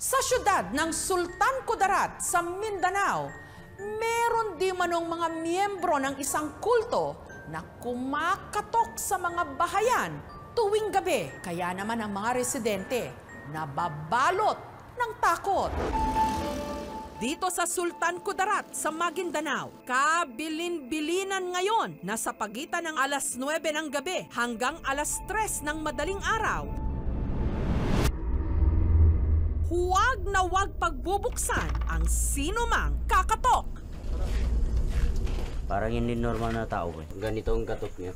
Sa syudad ng Sultan Kudarat sa Mindanao, meron di manong mga miyembro ng isang kulto na kumakatok sa mga bahayan tuwing gabi. Kaya naman ang mga residente nababalot ng takot. Dito sa Sultan Kudarat sa Maguindanao, kabilin-bilinan ngayon na sa pagitan ng alas 9 ng gabi hanggang alas 3 ng madaling araw. Huwag na huwag pagbubuksan ang sinumang kakatok. Parang hindi normal na tao eh. Ganito ang katok niya.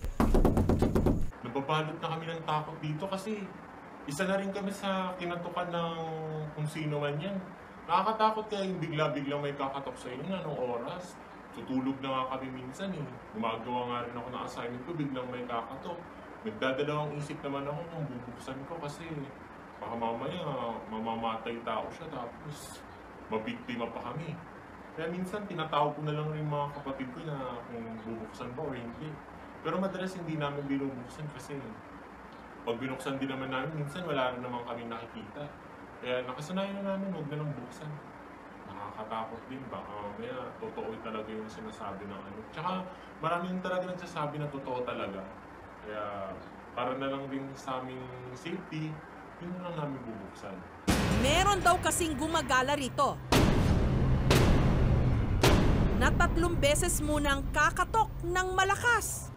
Nababalot na kami ng takot dito kasi isa na rin kami sa kinatukan ng kung sino man yan. Nakakatakot kaya yung bigla-biglang may kakatok sa inyo na anong oras. Tutulog na nga kami minsan eh. Gumagawa nga rin ako ng assignment ko, biglang may kakatok. Nagdadalawang isip naman ako kung bubuksan ko kasi baka mamaya mamamatay tao siya tapos mabiktima pa kami. Kaya minsan tinatawag ko na lang rin mga kapatid ko na kung bubuksan ba or hindi. Pero madalas hindi namin binubuksan kasi pag binuksan din naman namin, minsan wala rin naman kami nakikita. Kaya nakasanayan na namin, huwag na lang buksan. Nakakatakot din, baka mamaya totoo talaga yung sinasabi ng ano. Tsaka maraming talaga nagsasabi na totoo talaga. Kaya para na lang din sa aming safety, yun lang namin bubuksan. Meron daw kasing gumagala rito. Na tatlong beses munang kakatok ng malakas.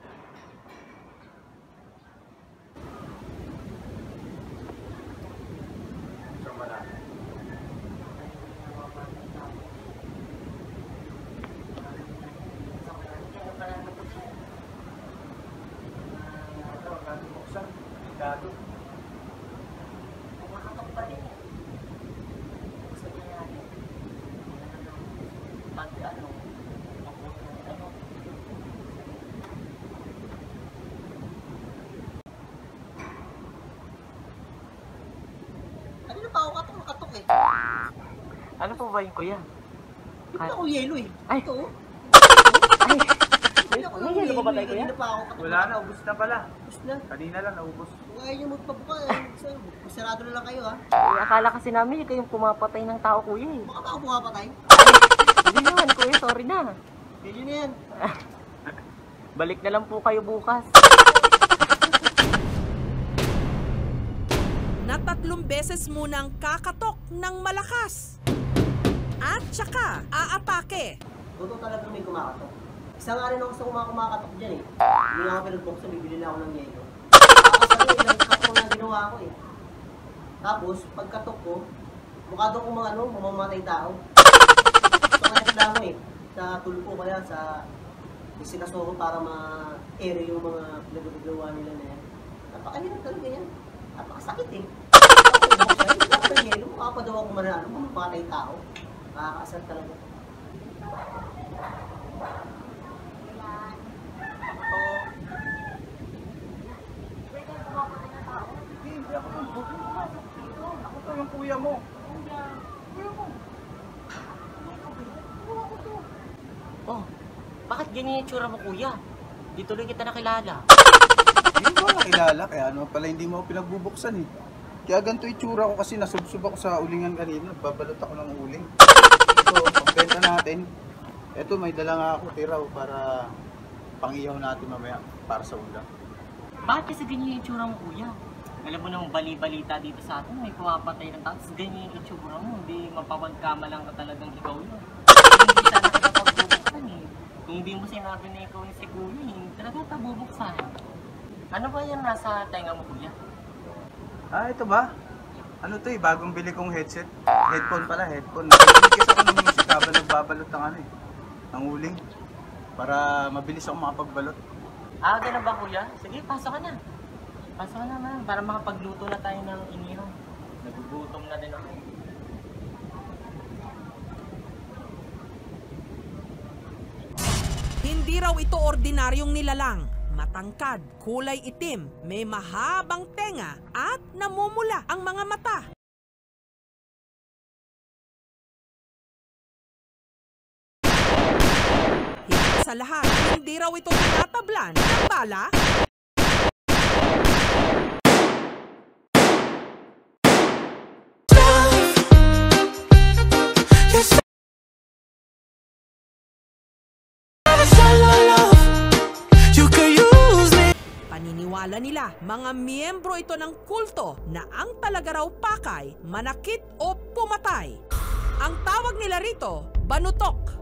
Ano na pa ako eh. Ano po ba yun, kuya? Hindi na ako yelo eh. Ay. Ito oh. Ay, Hindi ako may yelo ba tayo, kuya? Hindi. Wala na, ubus na pala. Tapos na. Kanina lang, naubos. Kung ayaw nyo magpabuka eh. Sarado na lang kayo ha. Eh, akala kasi namin ikaw yung pumapatay ng tao, kuya eh. Baka ba ako pumapatay? Hindi naman, kuya, sorry na. Yun na yan. Balik na lang po kayo bukas. Na tatlong beses munang kakatok ng malakas. At saka aatake. Totoo talaga may kumakatok. Isa nga rin ako sa kumakatok dyan eh. Hindi nga ako pinagbuksan, bibili na ako ng yelo. Tapos ano, katok na ginawa ko eh. Tapos, pagkatok ko, mukha daw kung mga ano, mamamatay tao. So, kaya mo eh. Sa tulpo kaya, sa isinaso ko para ma-ere yung mga pinagagawa nila na yan. Napakahirap talaga yan. Napakasakit eh. Ng yelo, mukha pa daw ako manano, mamamatay tao. Nakakaasar talaga. Yung kuya mo. Kuya mo. Oh, bakit ganyan yung tsura mo, kuya? Di tuloy kita nakilala. Hindi ko nakilala, kaya ano pala hindi mo pinagbubuksan eh. Kaya ganito itsura ko kasi nasubsob ako sa ulingan kanina. Babalot ako ng uling. Ito, pagbenta natin. Ito, may dala nga ako tiraw para pangiyaw natin mamaya para sa ulam. Bakit kasi ganyan yung itsura mo, kuya? Alam mo namang bali-balita dito sa atin, may pumapatay ng tao, ganyan yung itsura mo, hindi mapawagkama lang na talagang ikaw yun. Hindi sana pagbubuksan eh. Kung hindi mo sinabi na ikaw yung si kuya, eh, talaga kita bubuksan. Ano ba yan nasa tenga mo, kuya? Ah, ito ba? Ano to eh, bagong bili kong headset. Headphone pala, headphone. Nakikinig kasi ako ng music habang nagbabalot ng ano eh, ng uling. Para mabilis ako makapagbalot. Ah, ganun ba, kuya? Sige, pasok ka na. Pasok ka na, man, para makapagluto na tayo ng inihaw. Nagugutom na din ako. Hindi raw ito ordinaryong nilalang. Matangkad, kulay itim, may mahabang tenga at namumula ang mga mata. Sa lahat, hindi raw ito tinatablan ng bala Akala nila mga miyembro ito ng kulto na ang talaga raw pakay, manakit o pumatay. Ang tawag nila rito, banutok.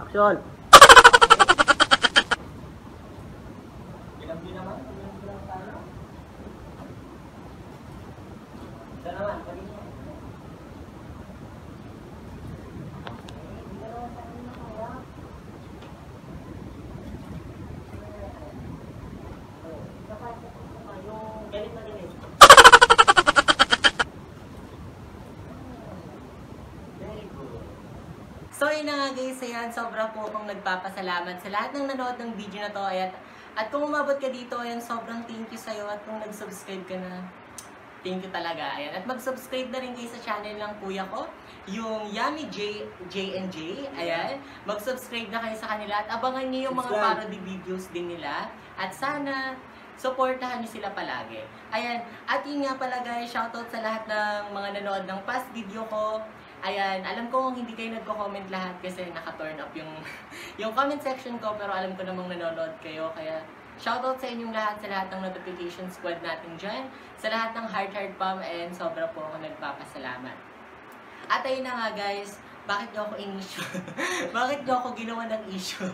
Action! Bilang din naman, bilang bilang tayo. Ito naman, pwede mo. Yung galit na galit. Very good. So yun na nga guys, ayan, sobra po akong nagpapasalamat sa lahat ng nanood ng video na to. Ayan, at kung umabot ka dito, ayan, sobrang thank you sa'yo. At kung nag-subscribe ka na, thank you talaga. Ayan, at mag-subscribe na rin kayo sa channel ng kuya ko, yung Yummy J, J&J. Ayan, mag-subscribe na kayo sa kanila at abangan niyo yung mga parody videos din nila. At sana, supportahan niyo sila palagi. Ayan, at yun nga pala guys, shoutout sa lahat ng mga nanood ng past video ko. Ayan, alam ko hindi kayo nagko-comment lahat kasi naka-turn up yung yung comment section ko pero alam ko namang nanonood kayo kaya shoutout sa inyong lahat sa lahat ng notification squad natin dyan, sa lahat ng heart heart pam and sobra po ako nagpapasalamat. At ayun na nga guys, bakit daw ako in-issue? bakit daw ako ginawa ng issue?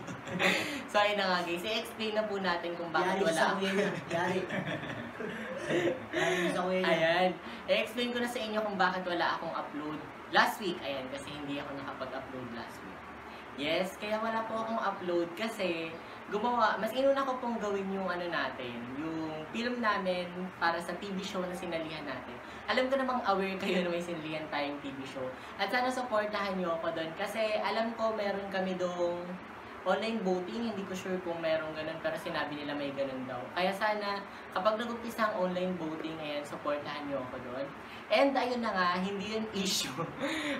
so ayun na nga guys, i-explain na po natin kung bakit Yari wala ako. Yari. Sa. Ayan. I-explain ko na sa inyo kung bakit wala akong upload last week. Ayan, kasi hindi ako nakapag-upload last week. Yes, kaya wala po akong upload kasi gumawa, mas inuna ko pong gawin yung ano natin, yung film namin para sa TV show na sinalihan natin. Alam ko namang aware kayo na may sinalihan tayong TV show. At sana supportahan nyo ako doon kasi alam ko meron kami doong online voting, hindi ko sure kung merong ganun, pero sinabi nila may ganun daw. Kaya sana, kapag nag-umpisa ang online voting, ayan, supportahan nyo ako doon. And ayun na nga, hindi yun issue.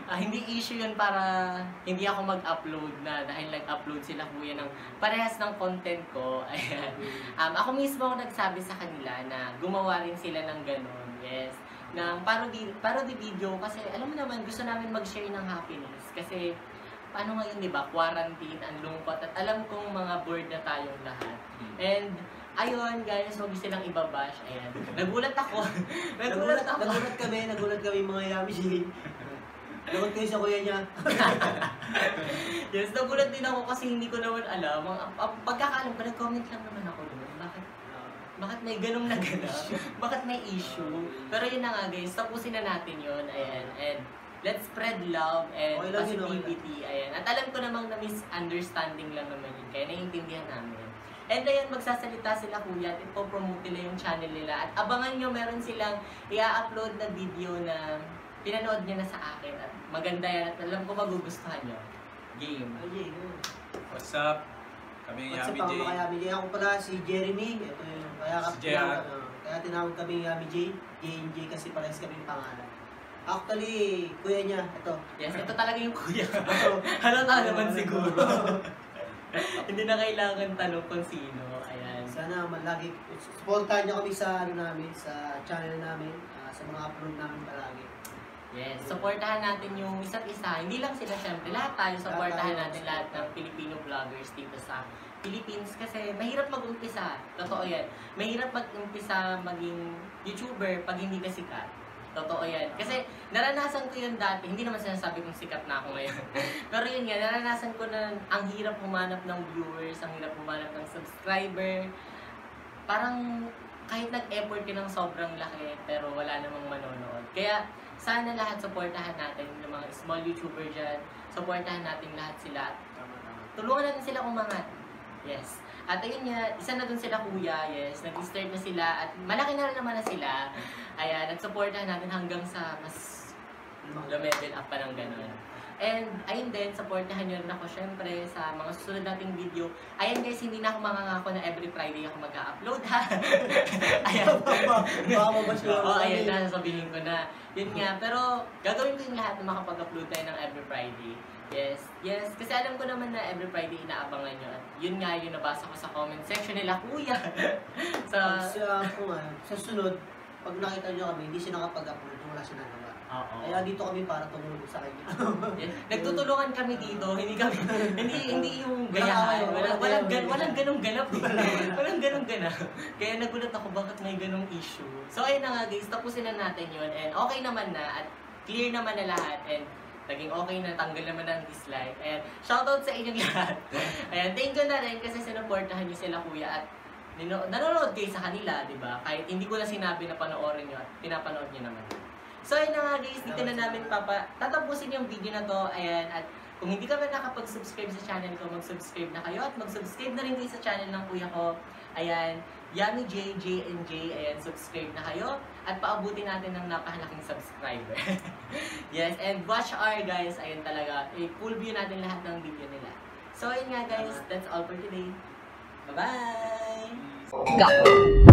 Ah, hindi issue yun para hindi ako mag-upload na dahil nag-upload sila kuya ng parehas ng content ko. Ayan. Um, ako mismo ang nagsabi sa kanila na gumawa rin sila ng ganun. Yes. Ng parody, parody video kasi alam mo naman, gusto namin mag-share ng happiness. Kasi paano ngayon, di ba, quarantine, ang lungkot, at alam kong mga bored na tayong lahat. And, ayun, guys, huwag silang ibabash. Ayan. Nagulat ako. Nagulat, Nagulat ako. nagulat kami, nagulat kami mga Yami G. Nagulat kayo sa kuya niya. yes, nagulat din ako kasi hindi ko naman alam. Ang, ang, ang pagkakaalam ko, nag-comment lang naman ako doon. Bakit, bakit may ganong naganap? bakit may issue? Pero yun na nga guys, tapusin na natin yun. Ayan, and let's spread love and Okay lang yun, okay positivity. Ayan. At alam ko namang na misunderstanding lang naman yun. Kaya naiintindihan namin. And ayan, magsasalita sila kuya at ipopromote nila yung channel nila. At abangan nyo, meron silang i-upload na video na pinanood nyo na sa akin. At maganda yan at alam ko magugustuhan nyo. Game. Ay, Jay, yun. What's up? Kami yung What's Yami up, J. mga Yami J? Ako pala si Jeremy. Ito yun. Kaya, Si ano, kaya tinawag kami Yami J. J&J kasi parehas kami yung pangalan. Actually, kuya niya, ito. Yes, ito talaga yung kuya. Halata naman siguro. Hindi na kailangan tanong kung sino. Ayan. Sana malagi, supportahan niyo kami sa ano namin, sa channel namin, ah, sa mga upload namin palagi. Yes, supportahan natin yung isa't isa. Hindi lang sila syempre, lahat tayo supportahan natin lahat ng Filipino vloggers dito sa Philippines kasi mahirap mag-umpisa. Totoo yan. Mahirap mag-umpisa maging YouTuber pag hindi ka sikat. Totoo yan. Kasi naranasan ko yun dati. Hindi naman sinasabi kong sikat na ako ngayon. Pero yun nga, naranasan ko na ang hirap humanap ng viewers, ang hirap humanap ng subscriber. Parang kahit nag-effort ka ng sobrang laki, pero wala namang manonood. Kaya sana lahat supportahan natin yung mga small YouTuber dyan. Supportahan natin lahat sila. Tulungan natin sila umangat. Yes. At ayun nga, isa na dun sila kuya, yes. Nag-start na sila at malaki na rin naman na sila. Ayan, at supportahan natin hanggang sa mas level up pa ng ganun. And ayun din, supportahan nyo rin ako syempre sa mga susunod nating video. Ayan guys, hindi na ako mangangako na every Friday ako mag-upload ha. Ayan. Baka mabash mo Oo, ayun na, sabihin ko na. Yun nga, pero gagawin ko yung lahat na makapag-upload tayo ng every Friday. Yes, yes. Kasi alam ko naman na every Friday inaabangan nyo. At yun nga yung nabasa ko sa comment section nila, kuya. sa, sa, kung ano, sa sunod, pag nakita nyo kami, hindi siya nakapag-upload wala siya nagawa. Oo. Kaya dito kami para tumulong sa kanya. Yan. Nagtutulungan kami dito, hindi kami, hindi, hindi yung gayahan, away, walang, gan, walang ganong ganap eh. walang ganong ganap. Kaya nagulat ako bakit may ganong issue. So ayun na nga guys, tapusin na natin yun and okay naman na at clear naman na lahat and naging okay na, tanggal naman ang dislike. And shoutout sa inyong lahat. Ayan, thank you na rin kasi sinuportahan niyo sila kuya at nanonood kayo sa kanila, di ba? Kahit hindi ko na sinabi na panoorin nyo at pinapanood nyo naman. So ayun na nga guys, dito na namin papa tatapusin yung video na to. Ayan, at kung hindi ka pa nakapag-subscribe sa channel ko, mag-subscribe na kayo at mag-subscribe na rin kayo sa channel ng kuya ko. Ayan, Yummy J, J and J, ayan, subscribe na kayo at paabutin natin ng napakalaking subscriber. yes, and watch our guys, ayun talaga, eh, full view natin lahat ng video nila. So ayun nga guys, that's all for today. Bye-bye! Go!